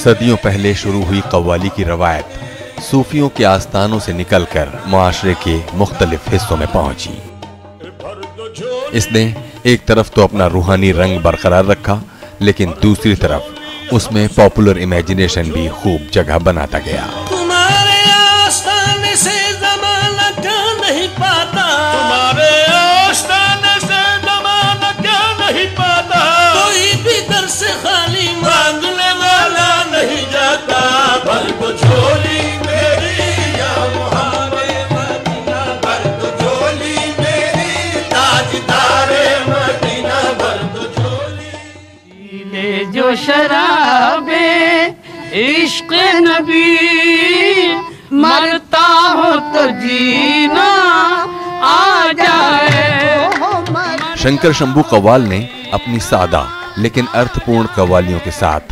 सदियों पहले शुरू हुई कव्वाली की रवायत सूफियों के आस्थानों से निकलकर माशरे के मुख्तलिफ़ हिस्सों में पहुँची। इसने एक तरफ़ तो अपना रूहानी रंग बरकरार रखा, लेकिन दूसरी तरफ़ उसमें पॉपुलर इमेजिनेशन भी खूब जगह बनाता गया। शराबे इश्क नबी मरता हो तो जीना आ जाए। शंकर शंभू कव्वाल ने अपनी सादा लेकिन अर्थपूर्ण कव्वालियों के साथ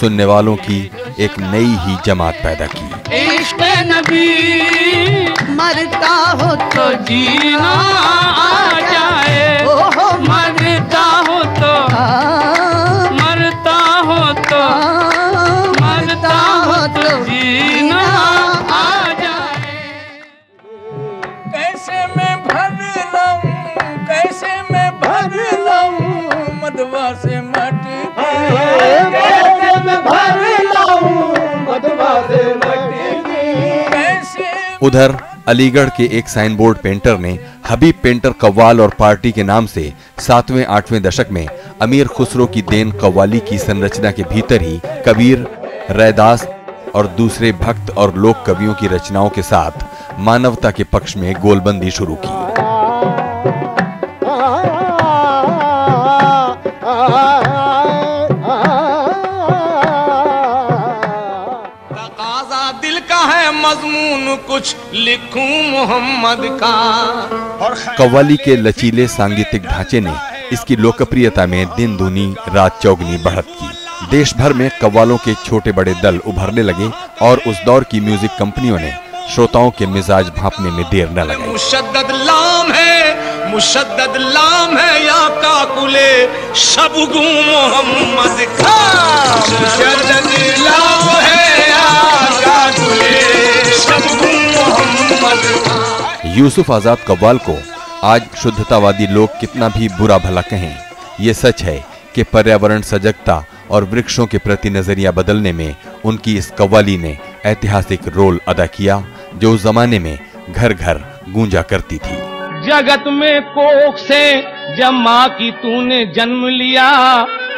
सुनने वालों की एक नई ही जमात पैदा की। इश्क नबी मरता हो तो जीना आ जाए उधर, अलीगढ़ के एक साइन बोर्ड पेंटर ने हबीब पेंटर कव्वाल और पार्टी के नाम से सातवें, आठवें दशक में अमीर खुसरो की देन कव्वाली की संरचना के भीतर ही कबीर, रैदास और दूसरे भक्त और लोक कवियों की रचनाओं के साथ मानवता के पक्ष में गोलबंदी शुरू की। मजमून कुछ लिखूं मोहम्मद का। कव्वाली के लचीले सांगीतिक ढांचे ने इसकी लोकप्रियता में दिन दूनी रात चौगनी बढ़त की। देश भर में कव्वालों के छोटे बड़े दल उभरने लगे और उस दौर की म्यूज़िक कंपनियों ने श्रोताओं के मिजाज भापने में देर न लगाई। मुशद्दद लाम है मुशद्दद लाम है या काकुले शबगु मोहम्मद का। मुशद्दद लाम है या काकुले यूसुफ आज़ाद कव्वाल को आज शुद्धतावादी लोग कितना भी बुरा भला कहें, ये सच है कि पर्यावरण सजगता और वृक्षों के प्रति नज़रिया बदलने में उनकी इस कव्वाली ने ऐतिहासिक रोल अदा किया, जो उस जमाने में घर घर गूंजा करती थी। जगत में कोख से जब माँ की तूने जन्म लिया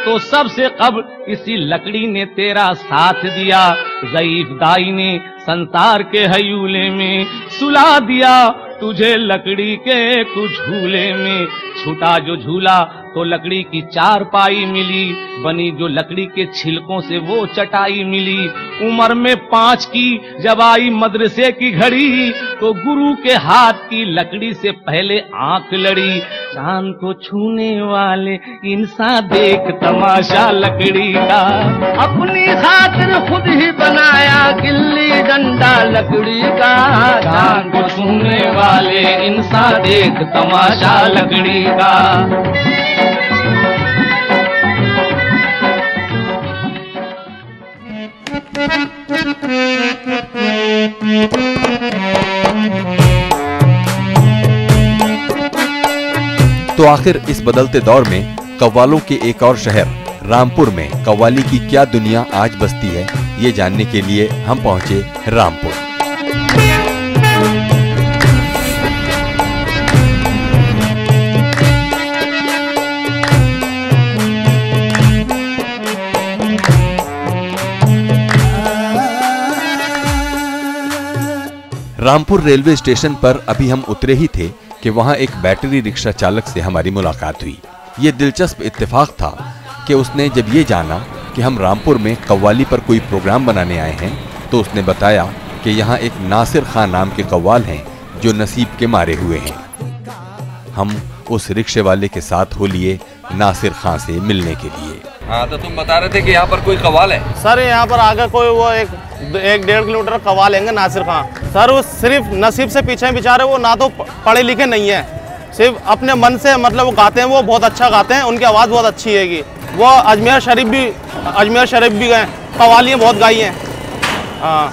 तो सबसे कब्ल इसी लकड़ी ने तेरा साथ दिया। जईफ दाई ने संसार के हयूले में सुला दिया तुझे लकड़ी के कुछ झूले में छूटा जो झूला तो लकड़ी की चार पाई मिली। बनी जो लकड़ी के छिलकों से वो चटाई मिली। उम्र में पाँच की, जब आई मदरसे की घड़ी तो गुरु के हाथ की लकड़ी से पहले आँख लड़ी। चाँद को छूने वाले इंसान देख तमाशा लकड़ी का। अपनी खातिर खुद ही बनाया गिल्ली डंडा लकड़ी का। चाँद को छूने वाले इंसान देख तमाशा लकड़ी का। तो आखिर इस बदलते दौर में कव्वालों के एक और शहर, रामपुर में कव्वाली की क्या दुनिया आज बसती है, ये जानने के लिए हम पहुँचे रामपुर। रामपुर रेलवे स्टेशन पर अभी हम उतरे ही थे कि वहाँ एक बैटरी रिक्शा चालक से हमारी मुलाकात हुई। ये दिलचस्प इत्तेफाक था कि उसने जब ये जाना कि हम रामपुर में कव्वाली पर कोई प्रोग्राम बनाने आए हैं तो उसने बताया कि यहाँ एक नासिर खान नाम के कव्वाल हैं जो नसीब के मारे हुए हैं। हम उस रिक्शे वाले के साथ हो लिए नासिर खां से मिलने के लिए। हाँ तो तुम बता रहे थे कि यहाँ पर कोई कवाल है? सर यहाँ पर आगे कोई वो एक एक डेढ़ किलोमीटर कवा लेंगे नासिर खान। सर वो सिर्फ़ नसीब से पीछे बेचारे वो ना तो पढ़े लिखे नहीं है। सिर्फ़ अपने मन से मतलब वो गाते हैं वो बहुत अच्छा गाते हैं उनकी आवाज़ बहुत अच्छी है वो अजमेर शरीफ भी अजमेर शरीफ भी गए कवालियाँ बहुत गाई हैं। हाँ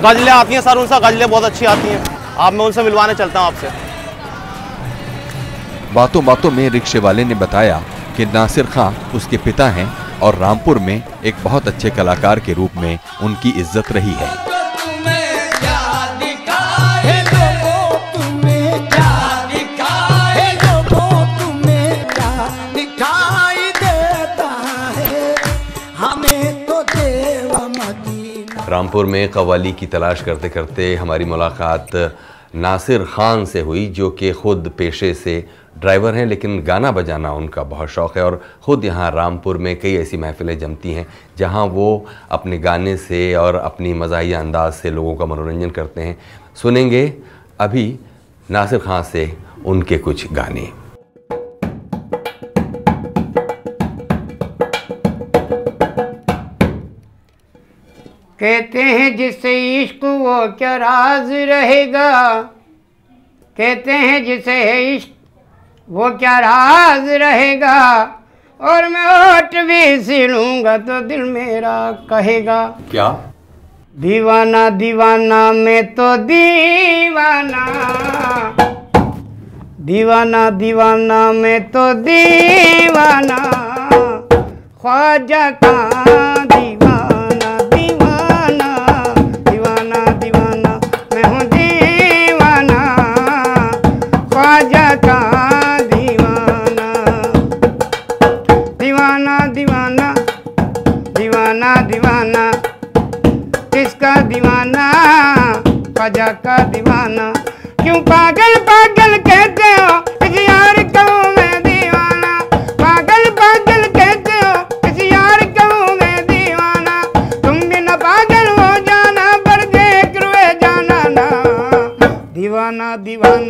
गज़लें आती हैं सर उनसे गज़लें बहुत अच्छी आती हैं। आप मैं उनसे मिलवाने चलता हूँ आपसे। बातों बातों में रिक्शे वाले ने बताया कि नासिर खां उसके पिता हैं और रामपुर में एक बहुत अच्छे कलाकार के रूप में उनकी इज़्ज़त रही है। रामपुर में कवाली की तलाश करते करते हमारी मुलाकात नासिर खान से हुई, जो कि ख़ुद पेशे से ड्राइवर हैं, लेकिन गाना बजाना उनका बहुत शौक़ है। और ख़ुद यहाँ रामपुर में कई ऐसी महफ़िलें जमती हैं, जहाँ वो अपने गाने से और अपनी मज़ाहिया अंदाज से लोगों का मनोरंजन करते हैं। सुनेंगे अभी नासिर खान से उनके कुछ गाने। कहते हैं जिसे इश्क वो क्या राज रहेगा? कहते हैं जिसे है इश्क वो क्या राज रहेगा? और मैं ओट भी सिलूँगा तो दिल मेरा कहेगा। क्या? दीवाना दीवाना मैं तो दीवाना। दीवाना दीवाना मैं तो दीवाना। ख्वाजा का ख्वाजा का दीवाना। क्यों पागल पागल कहते हो? किसी यार को मैं दीवाना? पागल पागल कहते हो? किसी यार को मैं दीवाना? तुम भी ना पागल हो जाना, पर देख रुए जाना ना। दीवाना दीवाना।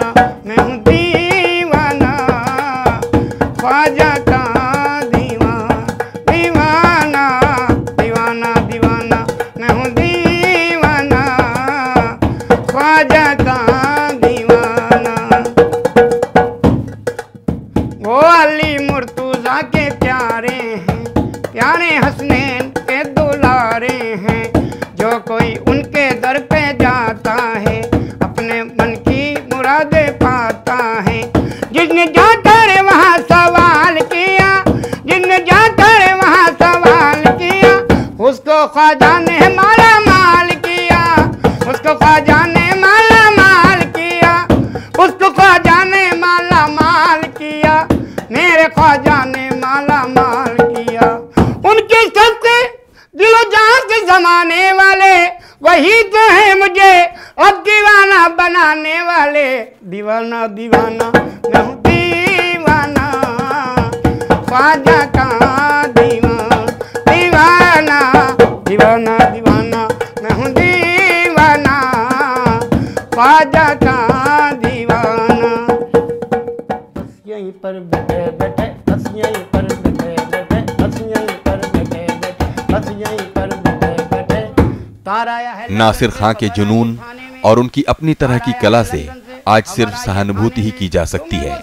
नासिर खां के जुनून और उनकी अपनी तरह की कला से आज सिर्फ़ सहानुभूति ही की जा सकती है,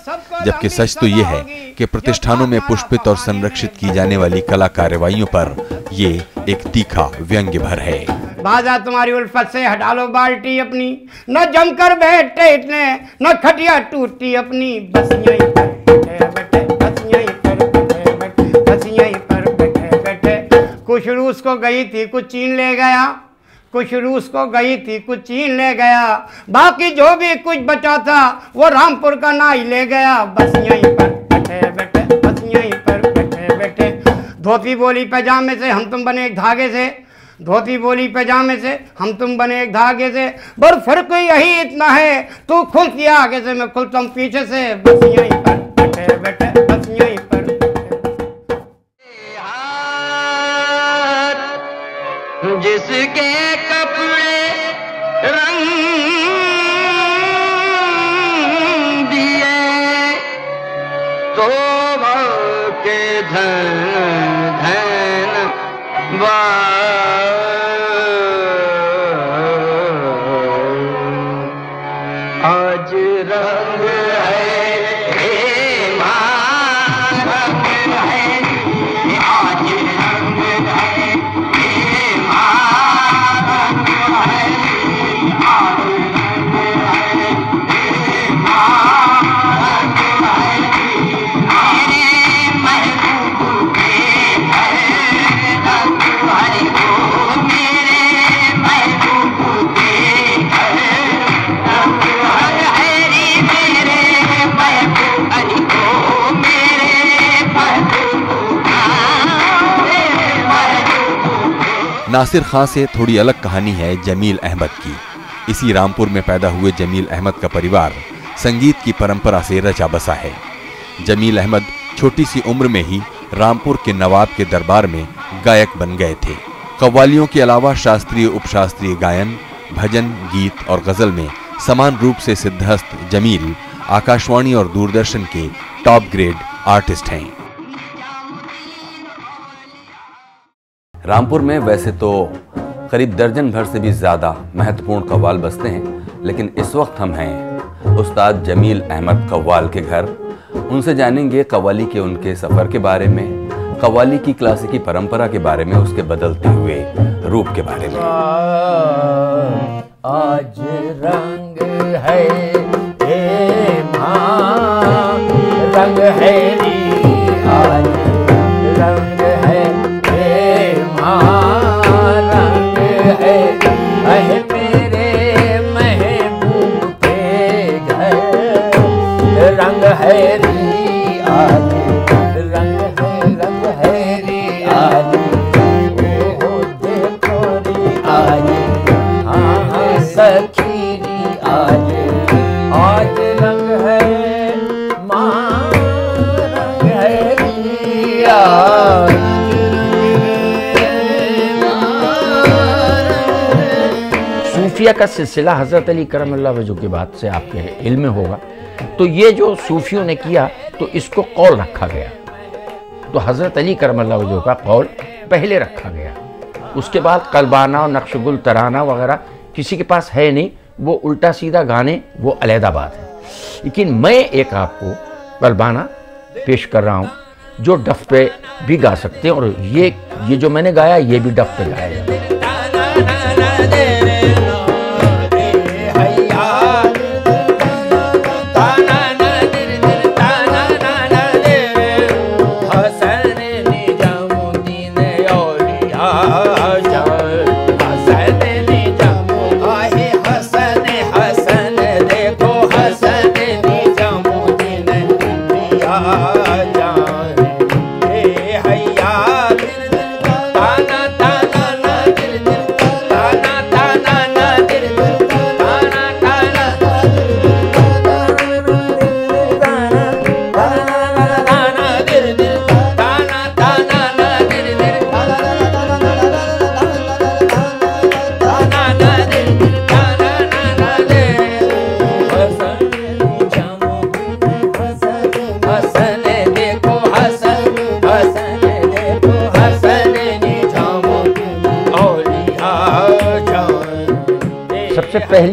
जबकि सच तो ये है कि प्रतिष्ठानों में पुष्पित और संरक्षित की जाने वाली कला कार्यवाहियों पर ये एक तीखा व्यंग्य भर है। बाजा तुम्हारी उल्फत से हटा लो बाल्टी अपनी, न जमकर बैठे इतने, न खटिया टूटी अपनी। बस यहीं यहीं यहीं कुछ रूस को गई थी, कुछ चीन ले गया। कुछ रूस को गई थी, कुछ चीन ले गया। बाकी जो भी कुछ बचा था, वो रामपुर का ना ही ले गया। बस यहीं पर बैठे बैठे, बस यहीं पर बैठे बैठे। धोती बोली पैजामे से हम तुम बने एक धागे से। धोती बोली पैजामे से हम तुम बने एक धागे से। पर फ़र्क यही इतना है, तू खुलती आगे से, मैं खुलता हूँ पीछे से। बस यहीं पर जिसके कपड़े रंग दिए तो के धन धन आज नासिर खां से थोड़ी अलग कहानी है जमील अहमद की। इसी रामपुर में पैदा हुए जमील अहमद का परिवार संगीत की परंपरा से रचा बसा है। जमील अहमद छोटी सी उम्र में ही रामपुर के नवाब के दरबार में गायक बन गए थे। कव्वालियों के अलावा शास्त्रीय, उपशास्त्रीय गायन, भजन, गीत और गज़ल में समान रूप से सिद्धहस्त जमील, आकाशवाणी और दूरदर्शन के टॉप ग्रेड आर्टिस्ट हैं। रामपुर में वैसे तो करीब दर्जन भर से भी ज़्यादा महत्वपूर्ण कव्वाल बसते हैं, लेकिन इस वक्त हम हैं उस्ताद जमील अहमद कव्वाल के घर। उनसे जानेंगे कव्वाली के उनके सफ़र के बारे में, कव्वाली की क्लासिकी परंपरा के बारे में, उसके बदलते हुए रूप के बारे में। आज रंग है माँ, रंग है का सिलसिला हज़रत अली करम वज़ू के बाद से आपके इल्म में होगा। तो ये जो सूफियों ने किया तो इसको कौल रखा गया। तो हज़रत अली करम वज़ू का कौल पहले रखा गया। उसके बाद कलबाना और नक्शगुल, तराना वगैरह किसी के पास है नहीं। वो उल्टा सीधा गाने, वो अलहदा बात है। लेकिन मैं एक आपको कलबाना पेश कर रहा हूँ, जो डफ पे भी गा सकते हैं और ये ये जो मैंने गाया, ये भी डफ पे गाया जाता है।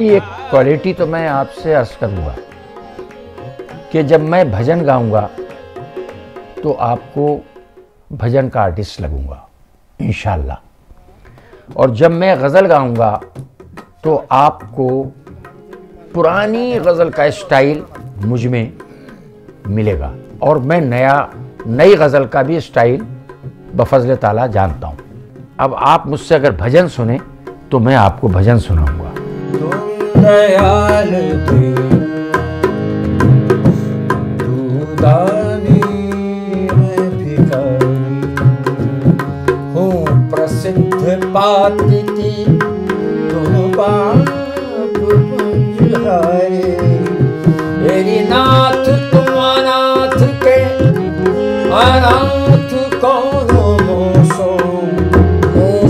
पहली एक क्वालिटी तो मैं आपसे अर्ज़ करूँगा कि जब मैं भजन गाऊँगा तो आपको भजन का आर्टिस्ट लगूँगा इन और जब मैं गज़ल गाऊँगा तो आपको पुरानी गज़ल का स्टाइल मुझमें मिलेगा। और मैं नया, नई गज़ल का भी स्टाइल बफजल ताला जानता हूँ। अब आप मुझसे अगर भजन सुने तो मैं आपको भजन सुनाऊँगा। दयाल थे। तू दानी भिखारी हूँ प्रसिद्ध पाती पंजहारे मेरी नाथ, तुम के अनाथ कौन मोसो? मुँह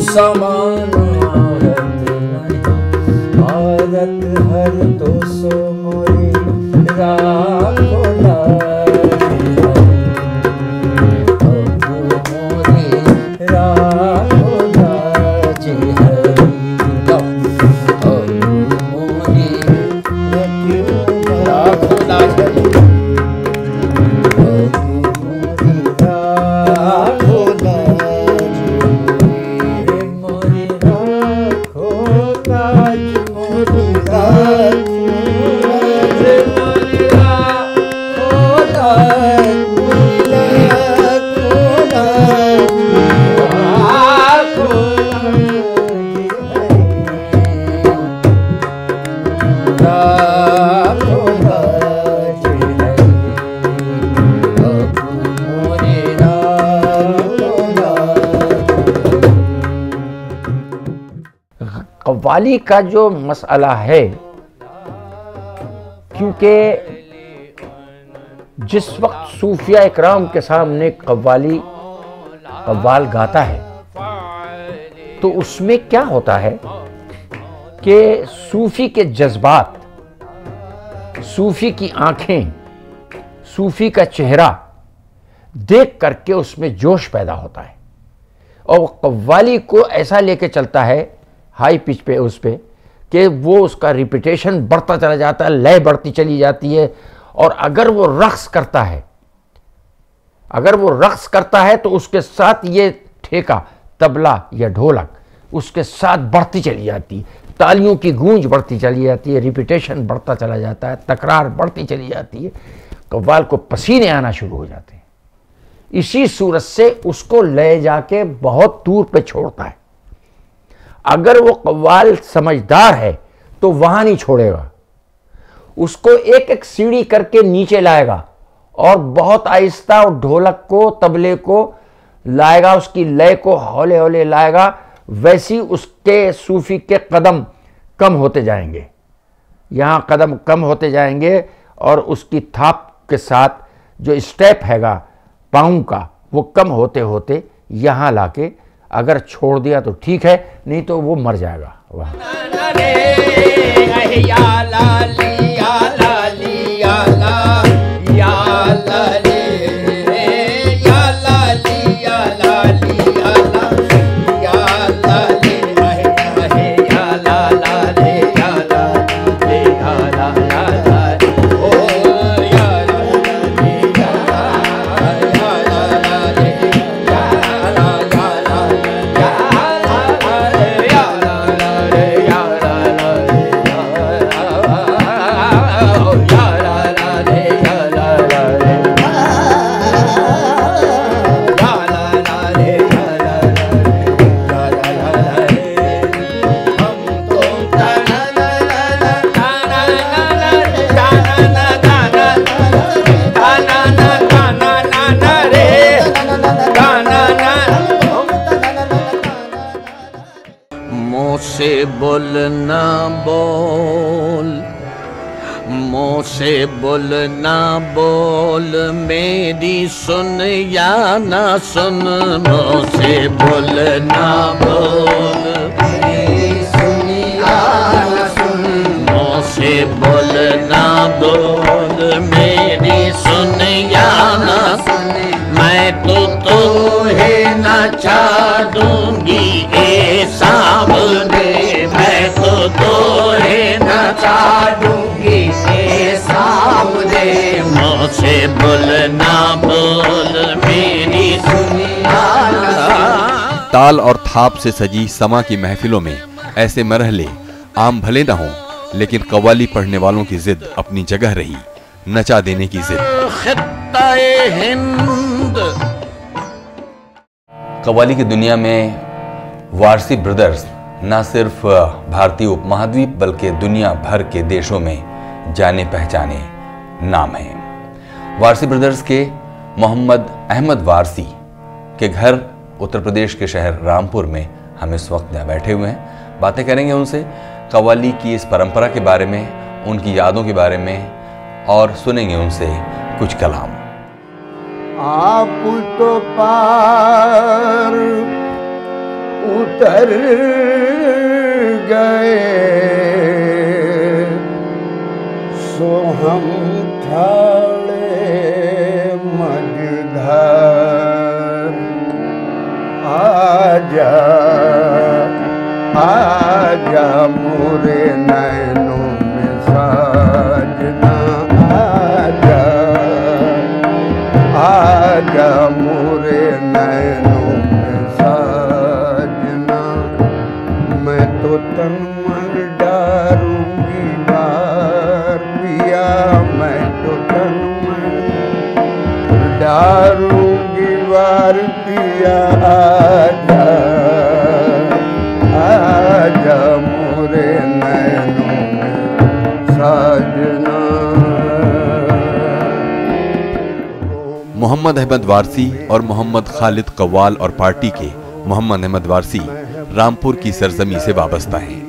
कव्वाली का जो मसला है, क्योंकि जिस वक्त सूफिया इकराम के सामने कव्वाली, कव्वाल गाता है तो उसमें क्या होता है कि सूफी के जज्बात, सूफी की आँखें, सूफी का चेहरा देख करके उसमें जोश पैदा होता है। और कव्वाली को ऐसा लेके चलता है हाई पिच पे, उस पर कि वो उसका रिपीटेशन बढ़ता चला जाता है, लय बढ़ती चली जाती है, और अगर वो रक्स करता है, अगर वो रक्स करता है तो उसके साथ ये ठेका, तबला या ढोलक, उसके साथ बढ़ती चली जाती है, तालियों की गूंज बढ़ती चली जाती है रिपीटेशन बढ़ता चला जाता है, तकरार बढ़ती चली जाती है, कव्वाल को पसीने आना शुरू हो जाते हैं। इसी सूरत से उसको ले जाके बहुत दूर पे छोड़ता है। अगर वो कव्वाल समझदार है तो वहाँ नहीं छोड़ेगा। उसको एक एक सीढ़ी करके नीचे लाएगा और बहुत आहिस्ता और ढोलक को, तबले को लाएगा, उसकी लय को हौले हौले लाएगा, वैसी उसके सूफी के कदम कम होते जाएँगे। यहाँ कदम कम होते जाएँगे और उसकी थाप के साथ जो स्टेप हैगा, पाँव का, वो कम होते होते यहाँ लाके अगर छोड़ दिया तो ठीक है नहीं तो वो मर जाएगा। वहाँ। बोलना बोल मेरी सुन या ना सुन मुँह से बोलना बोल। मुँह से बोलना बोल मेरी सुन या ताल और थाप से सजी समा की महफिलों में ऐसे मरहले आम भले न हों लेकिन कवाली पढ़ने वालों की जिद अपनी जगह रही नचा देने की जिद। खत्ताए हिंद। कव्वाली की दुनिया में वारसी ब्रदर्स न सिर्फ़ भारतीय उपमहाद्वीप बल्कि दुनिया भर के देशों में जाने पहचाने नाम हैं। वारसी ब्रदर्स के मोहम्मद अहमद वारसी के घर उत्तर प्रदेश के शहर रामपुर में हम इस वक्त यहाँ बैठे हुए हैं। बातें करेंगे उनसे, कव्वाली की इस परंपरा के बारे में, उनकी यादों के बारे में, और सुनेंगे उनसे कुछ कलाम। आप तो पार उतर गए। सो हम थाले आजा आजा मोरे नैनों में साजना। आजा आजा मोरे नैनों में साजना। मैं तो तन मन डारूंगी बार तो तन बार पिया आजा आजा मोरे नैनों साजना। मोहम्मद अहमद वारसी और मोहम्मद खालिद कव्वाल और पार्टी के मोहम्मद अहमद वारसी रामपुर की सरजमी से वाबस्ता हैं।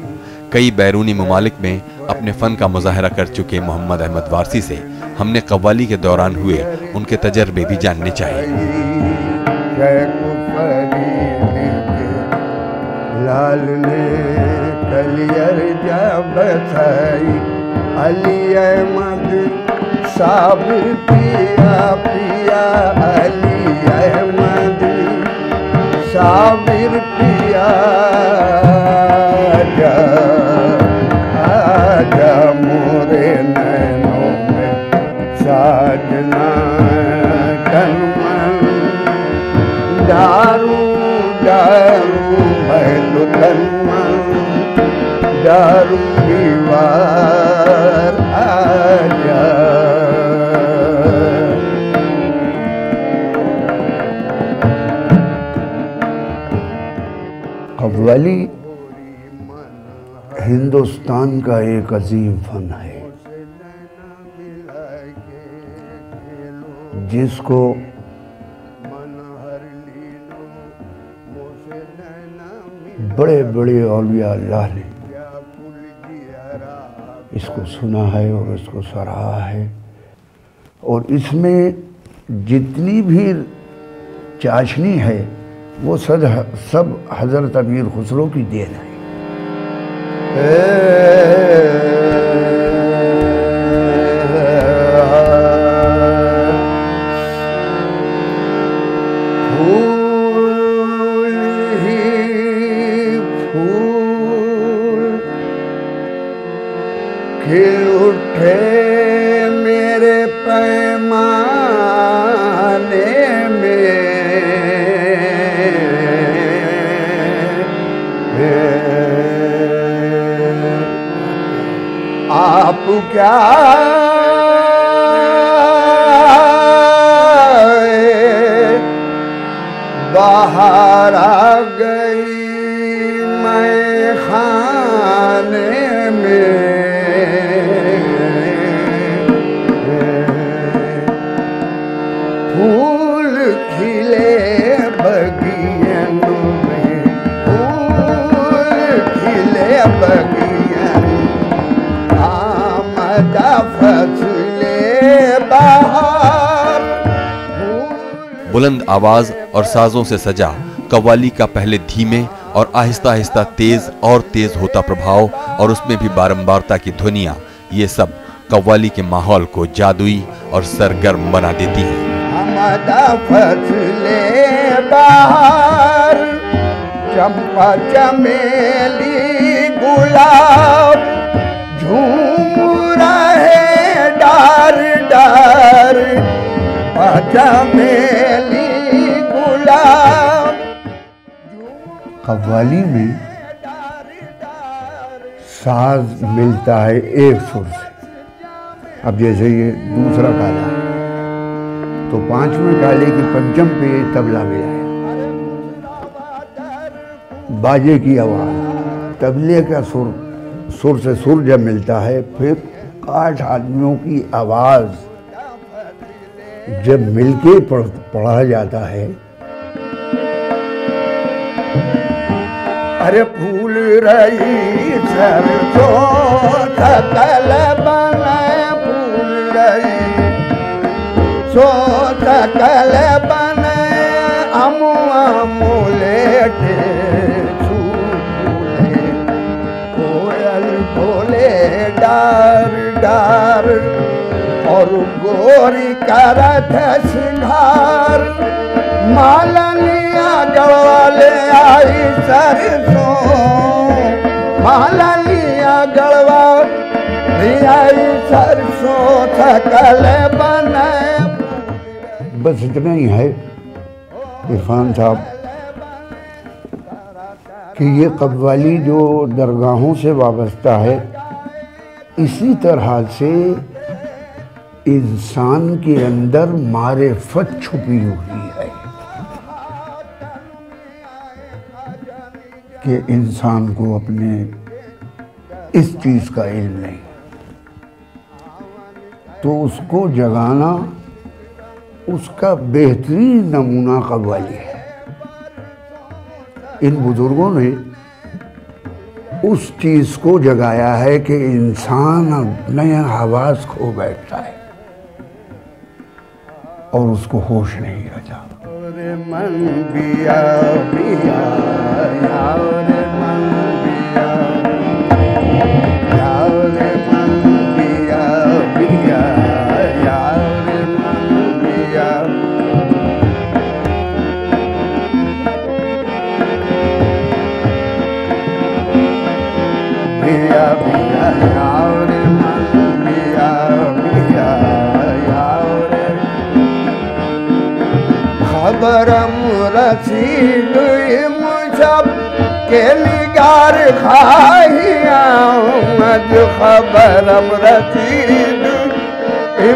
कई बैरूनी ममालिक में अपने फन का मुजाहरा कर चुके मोहम्मद अहमद वारसी से हमने कव्वाली के दौरान हुए उनके तजर्बे भी जानने चाहिए। लाल कलियर जब अली अहमद साबिर पिया पिया अली पिया जा आजा कव्वाली हिंदुस्तान का एक अजीम फन है जिसको बड़े बड़े अल्लाह ने इसको सुना है और इसको सराहा है। और इसमें जितनी भी चाशनी है, वो सद सब हज़रत अमीर खुसरो की देन है। बुलंद आवाज़ और साजों से सजा। कव्वाली का पहले धीमे और आहिस्ता आहिस्ता तेज और तेज होता प्रभाव और उसमें भी बारंबारता की ध्वनियाँ। ये सब कव्वाली के माहौल को जादुई और सरगर्म बना देती है। चंपा चमेली गुलाब, झूम रहे कव्वाली में साज मिलता है एक सुर से। अब जैसे ये दूसरा काला है तो पाँचवें काले की पंचम पे तबला मिला है। बाजे की आवाज़, तबले का सुर सुर से सुर जब मिलता है, फिर आठ आदमियों की आवाज़ जब मिलके पढ़, पढ़ा जाता है। अरे फूल रही सरसों सकल बने फूल रही। सो कोयल डार डार। और गोरी करत सिंगार। मालनिया गड़वाले आई सरसों। मालनिया गड़वा आई सरसों, सकल बने बस इतना ही है इरफान साहब, कि ये कव्वाली जो दरगाहों से वाबस्ता है, इसी तरह से इंसान के अंदर मारेफत छुपी हुई है कि इंसान को अपने इस चीज़ का इल्म नहीं। तो उसको जगाना उसका बेहतरीन नमूना कव्वाली है? इन बुज़ुर्गों ने उस चीज़ को जगाया है कि इंसान अपने आवाज़ खो बैठता है। और उसको होश नहीं रचा मन बिया बिया रसीद मुझब के लिगार खाइया मद खबरम रसीद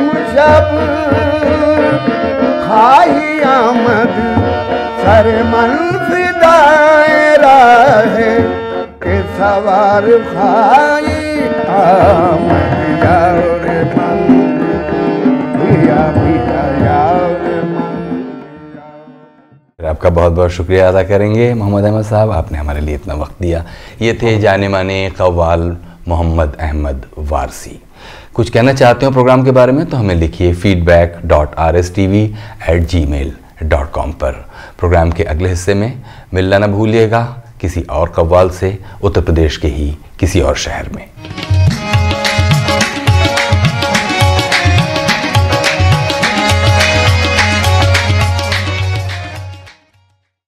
मुझब खाइया मद सर मन फिदायरा है के सवार खाई आपका बहुत बहुत शुक्रिया अदा करेंगे। मोहम्मद अहमद साहब, आपने हमारे लिए इतना वक्त दिया। ये थे जाने माने कवाल मोहम्मद अहमद वारसी। कुछ कहना चाहते हो प्रोग्राम के बारे में तो हमें लिखिए feedback dot R S T V at G mail dot com पर। प्रोग्राम के अगले हिस्से में मिलना ना भूलिएगा किसी और कव्वाल से, उत्तर प्रदेश के ही किसी और शहर में।